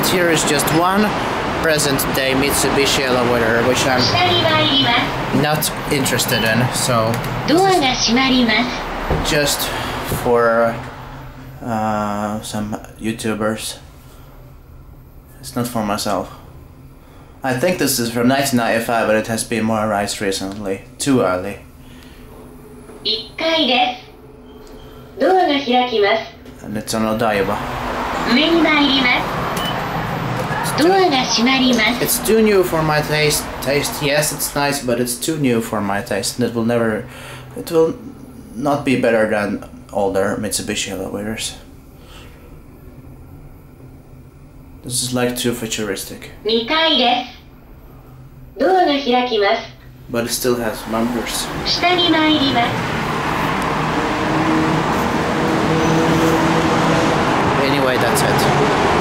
right here is just one present day Mitsubishi elevator, which I'm not interested in, so just for uh, some YouTubers. It's not for myself. I think this is from 1995, but it has been modernized recently. Too early. And it's on Odaiba. It's too new for my taste. Taste, yes, it's nice, but it's too new for my taste, and it will never, it will not be better than older Mitsubishi elevators. This is like too futuristic. But it still has members. Anyway, that's it.